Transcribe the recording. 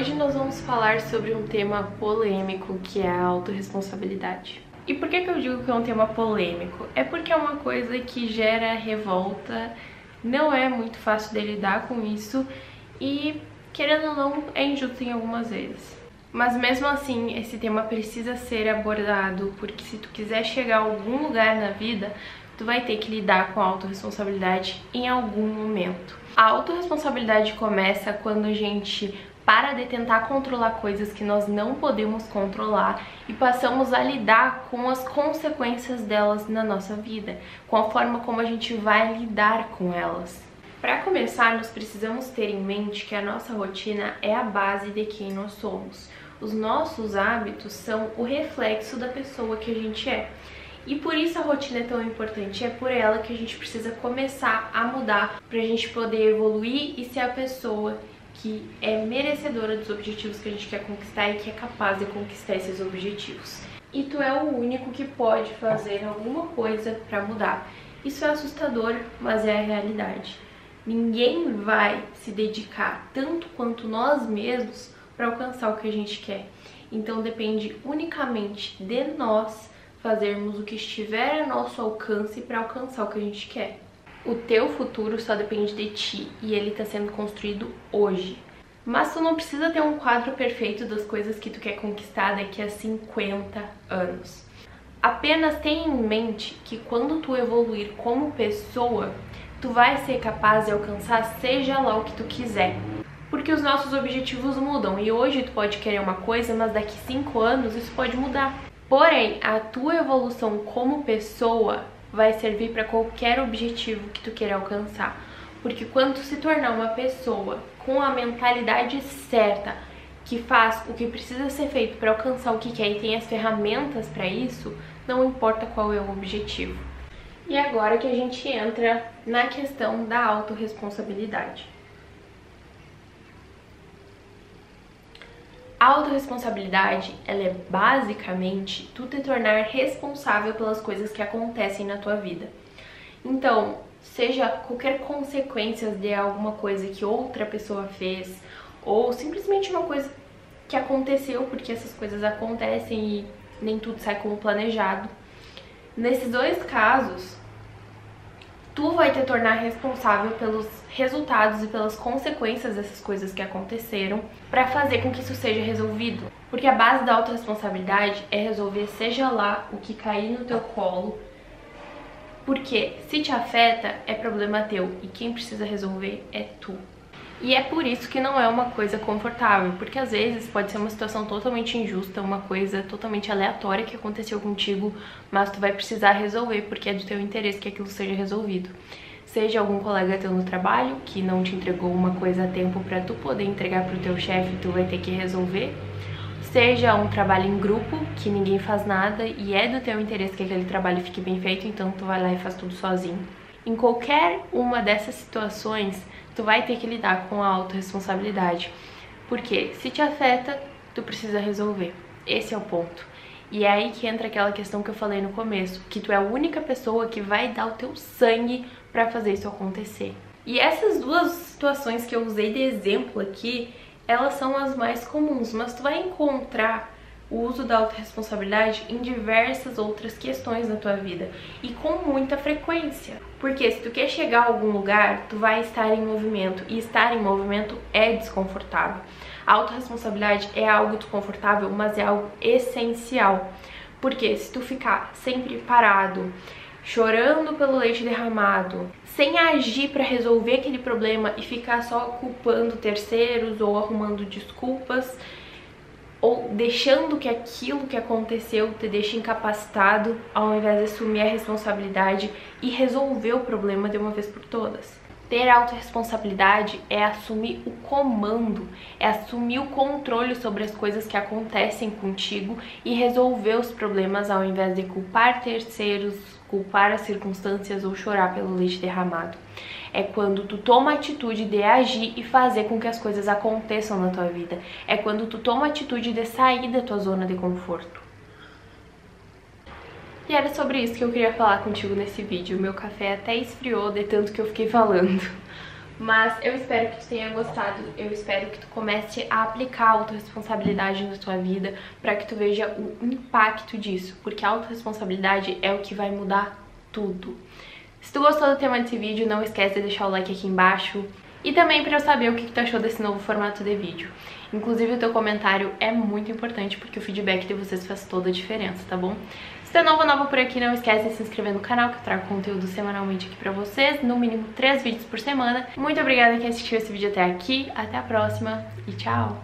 Hoje nós vamos falar sobre um tema polêmico que é a autorresponsabilidade. E por que, que eu digo que é um tema polêmico? É porque é uma coisa que gera revolta, não é muito fácil de lidar com isso e, querendo ou não, é injusto em algumas vezes. Mas mesmo assim, esse tema precisa ser abordado, porque se tu quiser chegar a algum lugar na vida, tu vai ter que lidar com a autorresponsabilidade em algum momento. A autorresponsabilidade começa quando a gente para de tentar controlar coisas que nós não podemos controlar e passamos a lidar com as consequências delas na nossa vida, com a forma como a gente vai lidar com elas. Para começar, nós precisamos ter em mente que a nossa rotina é a base de quem nós somos. Os nossos hábitos são o reflexo da pessoa que a gente é. E por isso a rotina é tão importante, é por ela que a gente precisa começar a mudar para a gente poder evoluir e ser a pessoa que é merecedora dos objetivos que a gente quer conquistar e que é capaz de conquistar esses objetivos. E tu é o único que pode fazer alguma coisa para mudar. Isso é assustador, mas é a realidade. Ninguém vai se dedicar tanto quanto nós mesmos para alcançar o que a gente quer. Então depende unicamente de nós fazermos o que estiver a nosso alcance para alcançar o que a gente quer. O teu futuro só depende de ti e ele está sendo construído hoje. Mas tu não precisa ter um quadro perfeito das coisas que tu quer conquistar daqui a 50 anos. Apenas tenha em mente que quando tu evoluir como pessoa, tu vai ser capaz de alcançar seja lá o que tu quiser. Porque os nossos objetivos mudam e hoje tu pode querer uma coisa, mas daqui 5 anos isso pode mudar. Porém, a tua evolução como pessoa vai servir para qualquer objetivo que tu queira alcançar. Porque quando tu se tornar uma pessoa com a mentalidade certa, que faz o que precisa ser feito para alcançar o que quer e tem as ferramentas para isso, não importa qual é o objetivo. E agora que a gente entra na questão da autorresponsabilidade. A autorresponsabilidade, ela é basicamente tu te tornar responsável pelas coisas que acontecem na tua vida. Então, seja qualquer consequência de alguma coisa que outra pessoa fez, ou simplesmente uma coisa que aconteceu, porque essas coisas acontecem e nem tudo sai como planejado. Nesses dois casos, tu vai te tornar responsável pelos resultados e pelas consequências dessas coisas que aconteceram para fazer com que isso seja resolvido. Porque a base da autorresponsabilidade é resolver seja lá o que cair no teu colo. Porque se te afeta, é problema teu e quem precisa resolver é tu. E é por isso que não é uma coisa confortável, porque às vezes pode ser uma situação totalmente injusta, uma coisa totalmente aleatória que aconteceu contigo, mas tu vai precisar resolver porque é do teu interesse que aquilo seja resolvido. Seja algum colega teu no trabalho que não te entregou uma coisa a tempo para tu poder entregar pro teu chefe, tu vai ter que resolver. Seja um trabalho em grupo que ninguém faz nada e é do teu interesse que aquele trabalho fique bem feito, então tu vai lá e faz tudo sozinho. Em qualquer uma dessas situações, tu vai ter que lidar com a autorresponsabilidade. Porque se te afeta, tu precisa resolver. Esse é o ponto. E é aí que entra aquela questão que eu falei no começo, que tu é a única pessoa que vai dar o teu sangue para fazer isso acontecer. E essas duas situações que eu usei de exemplo aqui, elas são as mais comuns, mas tu vai encontrar o uso da autorresponsabilidade em diversas outras questões da tua vida e com muita frequência. Porque se tu quer chegar a algum lugar, tu vai estar em movimento e estar em movimento é desconfortável. A autorresponsabilidade é algo desconfortável, mas é algo essencial. Porque se tu ficar sempre parado, chorando pelo leite derramado, sem agir para resolver aquele problema e ficar só culpando terceiros ou arrumando desculpas, ou deixando que aquilo que aconteceu te deixe incapacitado ao invés de assumir a responsabilidade e resolver o problema de uma vez por todas. Ter autorresponsabilidade é assumir o comando, é assumir o controle sobre as coisas que acontecem contigo e resolver os problemas ao invés de culpar terceiros, culpar as circunstâncias ou chorar pelo leite derramado. É quando tu toma a atitude de agir e fazer com que as coisas aconteçam na tua vida. É quando tu toma a atitude de sair da tua zona de conforto. E era sobre isso que eu queria falar contigo nesse vídeo. Meu café até esfriou de tanto que eu fiquei falando. Mas eu espero que tu tenha gostado, eu espero que tu comece a aplicar a autorresponsabilidade na tua vida para que tu veja o impacto disso, porque a autorresponsabilidade é o que vai mudar tudo. Se tu gostou do tema desse vídeo, não esquece de deixar o like aqui embaixo e também para eu saber o que tu achou desse novo formato de vídeo. Inclusive o teu comentário é muito importante porque o feedback de vocês faz toda a diferença, tá bom? Se é novo ou nova por aqui, não esquece de se inscrever no canal que eu trago conteúdo semanalmente aqui pra vocês, no mínimo 3 vídeos por semana. Muito obrigada quem assistiu esse vídeo até aqui, até a próxima e tchau!